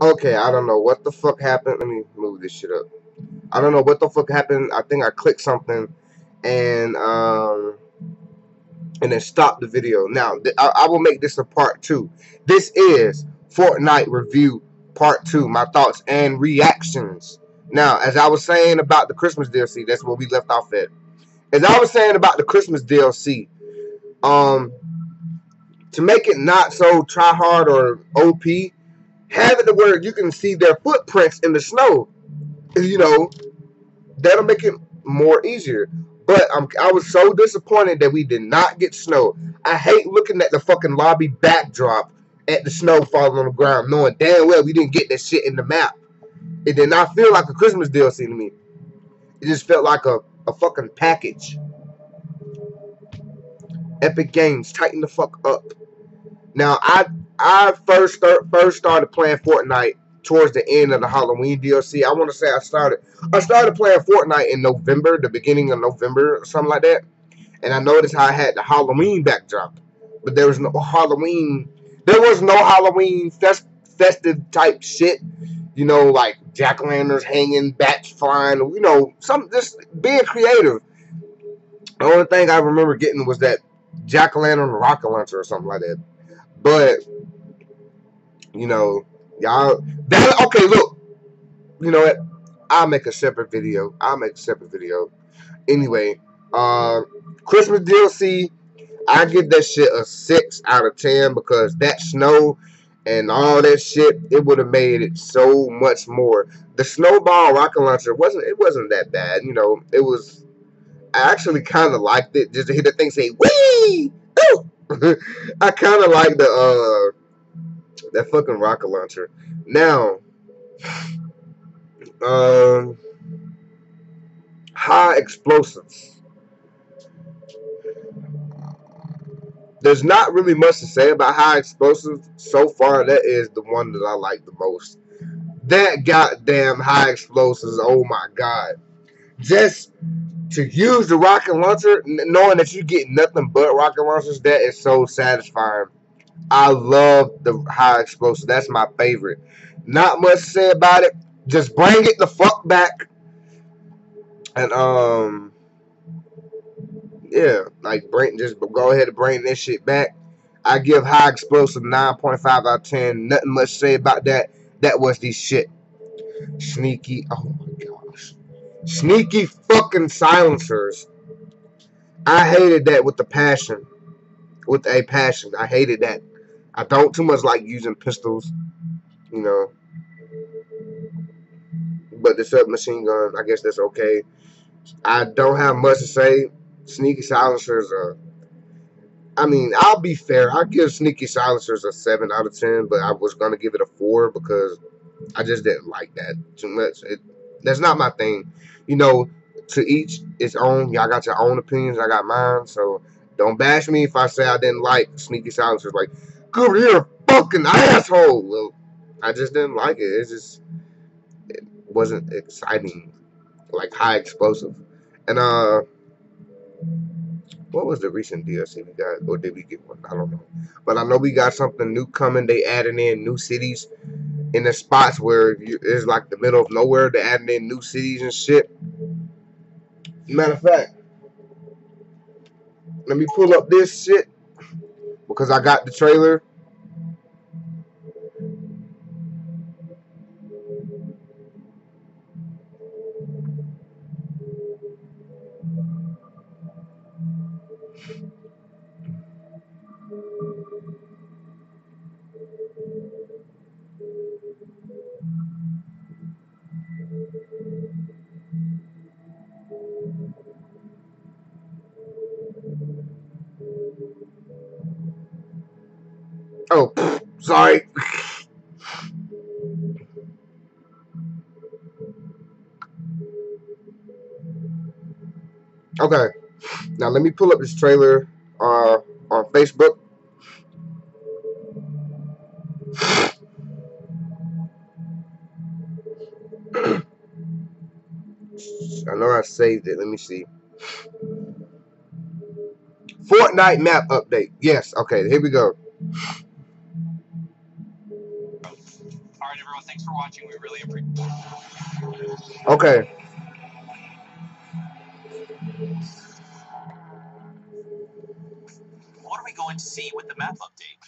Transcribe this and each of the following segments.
Okay, I don't know what the fuck happened. Let me move this shit up. I don't know what the fuck happened. I think I clicked something and um and then stop the video. Now, I, I will make this a part two. This is Fortnite review part two. My thoughts and reactions. Now, as I was saying about the Christmas DLC, that's where we left off at. As I was saying about the Christmas DLC, um, to make it not so try hard or OP, have it to where you can see their footprints in the snow. You know, that'll make it more easier. But I'm, I was so disappointed that we did not get snow. I hate looking at the fucking lobby backdrop at the snow falling on the ground, knowing damn well we didn't get that shit in the map. It did not feel like a Christmas DLC to me. It just felt like a, a fucking package. Epic Games, tighten the fuck up. Now, I I first start, first started playing Fortnite towards the end of the Halloween DLC. I want to say I started I started playing Fortnite in November, the beginning of November, or something like that. And I noticed how I had the Halloween backdrop, but there was no Halloween. There was no Halloween fest, festive type shit. You know, like jack lanterns hanging, bats flying. You know, some just being creative. The only thing I remember getting was that jack o' lantern rocket launcher or something like that. But you know, y'all that okay, look. You know what? I'll make a separate video. I'll make a separate video. Anyway, uh Christmas DLC, I give that shit a six out of ten because that snow and all that shit, it would have made it so much more. The snowball rocket launcher wasn't it wasn't that bad, you know. It was I actually kind of liked it just to hear the thing say "wee." I kind of like the uh that fucking rocket launcher. Now, um, high explosives. There's not really much to say about high explosives so far. That is the one that I like the most. That goddamn high explosives. Oh my god! Just to use the rocket launcher, knowing that you get nothing but rocket launchers, that is so satisfying. I love the high explosive. That's my favorite. Not much to say about it. Just bring it the fuck back. And um yeah, like bring just go ahead and bring this shit back. I give high explosive 9.5 out of 10. Nothing much to say about that. That was the shit. Sneaky. Oh my gosh. Sneaky fucking silencers. I hated that with the passion. With a passion. I hated that. I don't too much like using pistols. You know. But the submachine gun, I guess that's okay. I don't have much to say. Sneaky silencers are. I mean, I'll be fair. I give Sneaky Silencers a 7 out of 10, but I was going to give it a 4 because I just didn't like that too much. It, that's not my thing you know, to each its own. Y'all got your own opinions. I got mine. So don't bash me if I say I didn't like Sneaky Silencers. Like, Cooper, you're a fucking asshole. Well, I just didn't like it. It just it wasn't exciting, like high explosive. And uh, what was the recent DLC we got, or did we get one? I don't know. But I know we got something new coming. They adding in new cities in the spots where it's like the middle of nowhere. They're adding in new cities and shit. Matter of fact, let me pull up this shit because I got the trailer. Oh, sorry. Okay. Now let me pull up this trailer uh, on Facebook. I know I saved it. Let me see. Fortnite map update. Yes. Okay. Here we go. Thanks for watching. We really appreciate. it. Okay. What are we going to see with the map update?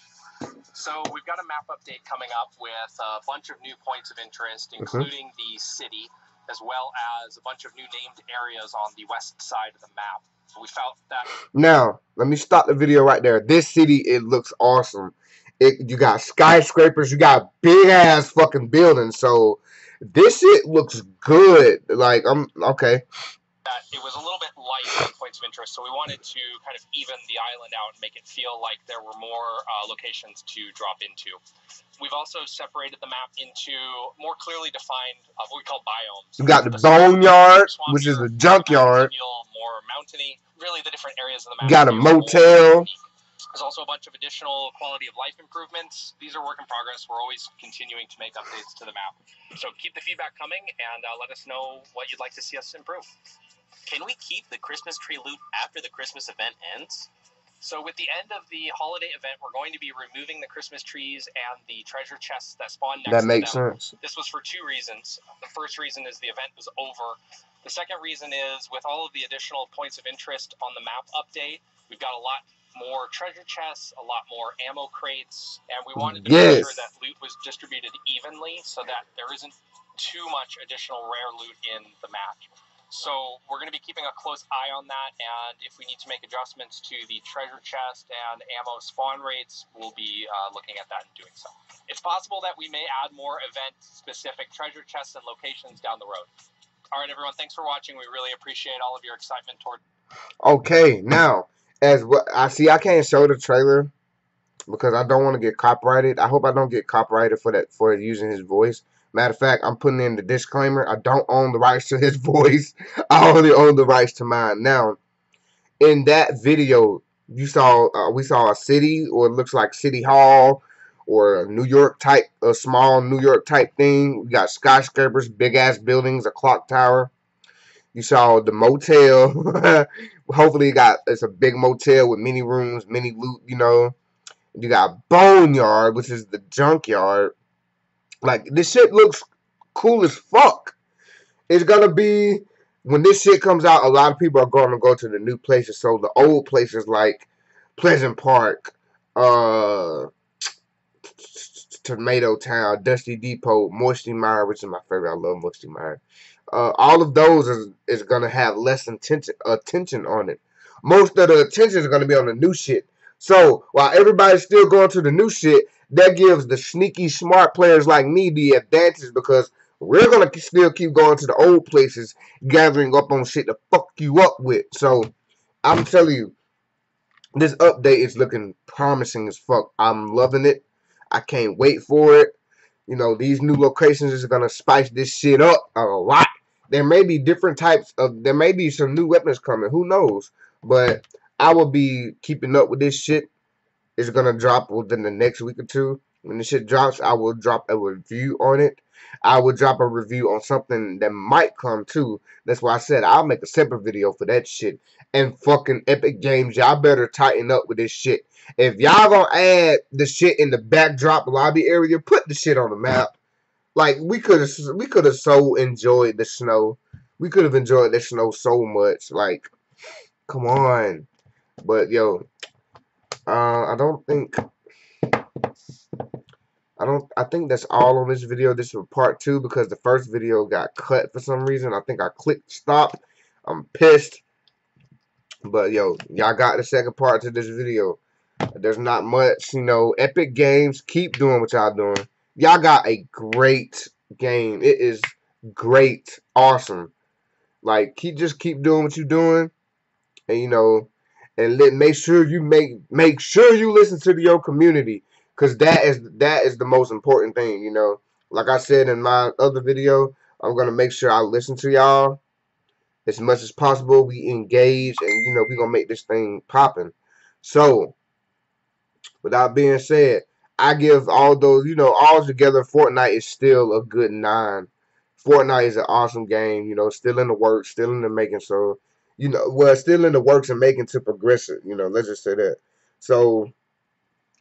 So we've got a map update coming up with a bunch of new points of interest, Mm-hmm. including the city, as well as a bunch of new named areas on the west side of the map. We felt that Now, let me stop the video right there. This city, it looks awesome. It you got skyscrapers, you got big ass fucking buildings. So this shit looks good. Like I'm okay. it was a little bit light on points of interest, so we wanted to kind of even the island out and make it feel like there were more uh, locations to drop into. We've also separated the map into more clearly defined uh, what we call biomes. You got the swamp- boneyard, which is the junkyard. feel more mountainy. Really, the different areas of the You got a motel. Unique. There's also a bunch of additional quality of life improvements. These are work in progress. We're always continuing to make updates to the map. So keep the feedback coming and uh, let us know what you'd like to see us improve. Can we keep the Christmas tree loot after the Christmas event ends? So, with the end of the holiday event, we're going to be removing the Christmas trees and the treasure chests that spawn next That to makes sense. This was for two reasons. The first reason is the event was over. The second reason is with all of the additional points of interest on the map update, we've got a lot more treasure chests, a lot more ammo crates, and we wanted to Yes. make sure that loot was distributed evenly so that there isn't too much additional rare loot in the map. So we're going to be keeping a close eye on that, and if we need to make adjustments to the treasure chest and ammo spawn rates, we'll be uh, looking at that and doing so. It's possible that we may add more event-specific treasure chests and locations down the road. All right, everyone, thanks for watching. We really appreciate all of your excitement toward. Okay, now as what I see, I can't show the trailer because I don't want to get copyrighted. I hope I don't get copyrighted for that for using his voice. Matter of fact, I'm putting in the disclaimer. I don't own the rights to his voice. I only own the rights to mine. Now, in that video, you saw uh, we saw a city, or it looks like City Hall, or a New York type, a small New York type thing. We got skyscrapers, big ass buildings, a clock tower. You saw the motel. Hopefully, it got it's a big motel with many rooms, many loot. You know, you got boneyard, which is the junkyard. Like this shit looks cool as fuck. It's gonna be when this shit comes out. A lot of people are gonna go to the new places. So the old places like Pleasant Park, uh, Tomato Town, Dusty Depot, Moisty Mire, which is my favorite. I love Moisty Mire. Uh, all of those is, is gonna have less attention attention on it. Most of the attention is gonna be on the new shit. So while everybody's still going to the new shit, that gives the sneaky smart players like me the advantage because we're gonna still keep going to the old places, gathering up on shit to fuck you up with. So I'm telling you, this update is looking promising as fuck. I'm loving it. I can't wait for it. You know, these new locations is gonna spice this shit up a lot. There may be different types of there may be some new weapons coming. Who knows? But I will be keeping up with this shit. It's gonna drop within the next week or two. When the shit drops, I will drop a review on it. I will drop a review on something that might come too. That's why I said I'll make a separate video for that shit. And fucking Epic Games, y'all better tighten up with this shit. If y'all gonna add the shit in the backdrop lobby area, put the shit on the map. Like we could have, we could have so enjoyed the snow. We could have enjoyed the snow so much. Like, come on. But yo, uh, I don't think. I don't. I think that's all on this video. This is part two because the first video got cut for some reason. I think I clicked stop. I'm pissed. But yo, y'all got the second part to this video. There's not much, you know. Epic Games, keep doing what y'all doing. Y'all got a great game. It is great, awesome. Like keep just keep doing what you're doing, and you know, and let make sure you make make sure you listen to your community, cause that is that is the most important thing. You know, like I said in my other video, I'm gonna make sure I listen to y'all as much as possible. We engage, and you know, we gonna make this thing popping. So, without being said, I give all those, you know, all together, Fortnite is still a good nine. Fortnite is an awesome game, you know, still in the works, still in the making. So, you know, well, still in the works and making to progress it, you know, let's just say that. So,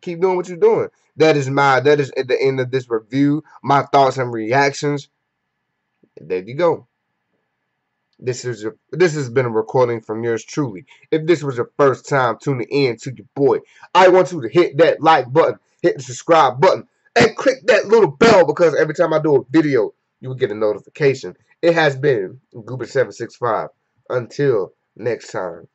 keep doing what you're doing. That is my that is at the end of this review. My thoughts and reactions. There you go. This is a, this has been a recording from yours truly. If this was your first time tuning in to your boy, I want you to hit that like button, hit the subscribe button, and click that little bell because every time I do a video, you will get a notification. It has been Goober765. Until next time.